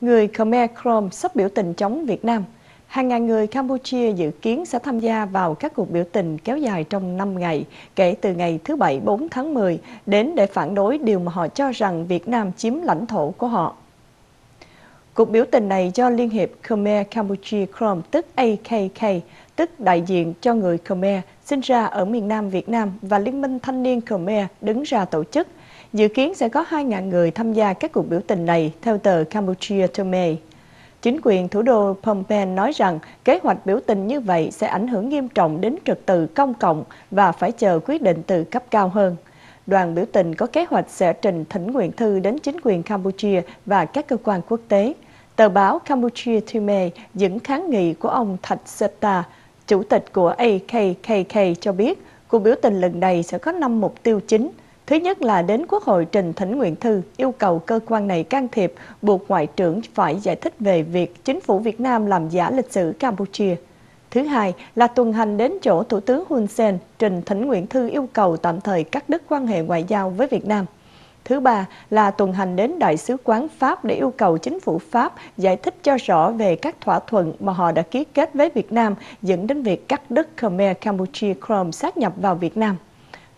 người Khmer Krom sắp biểu tình chống Việt Nam. Hàng ngàn người Campuchia dự kiến sẽ tham gia vào các cuộc biểu tình kéo dài trong 5 ngày, kể từ ngày thứ Bảy 4 tháng 10, đến để phản đối điều mà họ cho rằng Việt Nam chiếm lãnh thổ của họ. Cuộc biểu tình này do Liên hiệp Khmer Campuchia Krom tức AKK, tức đại diện cho người Khmer sinh ra ở miền Nam Việt Nam và Liên minh Thanh niên Khmer đứng ra tổ chức. Dự kiến sẽ có 2.000 người tham gia các cuộc biểu tình này, theo tờ Cambodia Today. Chính quyền thủ đô Phnom Penh nói rằng kế hoạch biểu tình như vậy sẽ ảnh hưởng nghiêm trọng đến trật tự công cộng và phải chờ quyết định từ cấp cao hơn. Đoàn biểu tình có kế hoạch sẽ trình thỉnh nguyện thư đến chính quyền Campuchia và các cơ quan quốc tế. Tờ báo Cambodia Time dẫn kháng nghị của ông Thạch Seta, chủ tịch của AKKK cho biết cuộc biểu tình lần này sẽ có 5 mục tiêu chính – Thứ nhất là đến Quốc hội trình thỉnh nguyện thư, yêu cầu cơ quan này can thiệp, buộc Ngoại trưởng phải giải thích về việc chính phủ Việt Nam làm giả lịch sử Campuchia. Thứ hai là tuần hành đến chỗ Thủ tướng Hun Sen, trình thỉnh nguyện thư yêu cầu tạm thời cắt đứt quan hệ ngoại giao với Việt Nam. Thứ ba là tuần hành đến Đại sứ quán Pháp để yêu cầu chính phủ Pháp giải thích cho rõ về các thỏa thuận mà họ đã ký kết với Việt Nam dẫn đến việc cắt đứt Khmer Campuchia Chrome sát nhập vào Việt Nam.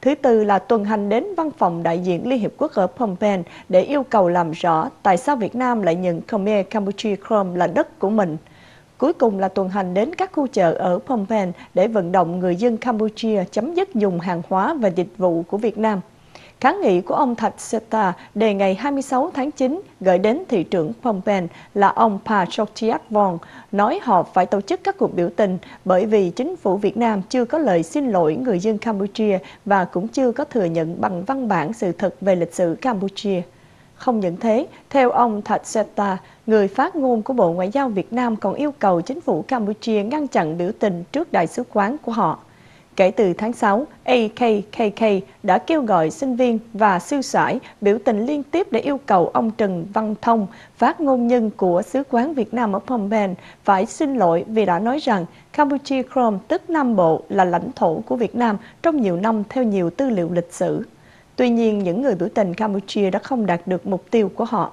Thứ tư là tuần hành đến văn phòng đại diện Liên Hiệp Quốc ở Phnom Penh để yêu cầu làm rõ tại sao Việt Nam lại nhận Khmer Campuchia Chrome là đất của mình. Cuối cùng là tuần hành đến các khu chợ ở Phnom Penh để vận động người dân Campuchia chấm dứt dùng hàng hóa và dịch vụ của Việt Nam. Kháng nghị của ông Thạch Seta đề ngày 26 tháng 9 gửi đến thị trưởng Phnom Penh là ông Pa Chotiat Vong nói họ phải tổ chức các cuộc biểu tình bởi vì chính phủ Việt Nam chưa có lời xin lỗi người dân Campuchia và cũng chưa có thừa nhận bằng văn bản sự thật về lịch sử Campuchia. Không những thế, theo ông Thạch Seta, người phát ngôn của Bộ Ngoại giao Việt Nam còn yêu cầu chính phủ Campuchia ngăn chặn biểu tình trước đại sứ quán của họ. Kể từ tháng 6, AKKK đã kêu gọi sinh viên và sư sãi biểu tình liên tiếp để yêu cầu ông Trần Văn Thông, phát ngôn nhân của Sứ quán Việt Nam ở Phnom Penh, phải xin lỗi vì đã nói rằng Campuchia Chrome tức Nam Bộ là lãnh thổ của Việt Nam trong nhiều năm theo nhiều tư liệu lịch sử. Tuy nhiên, những người biểu tình Campuchia đã không đạt được mục tiêu của họ.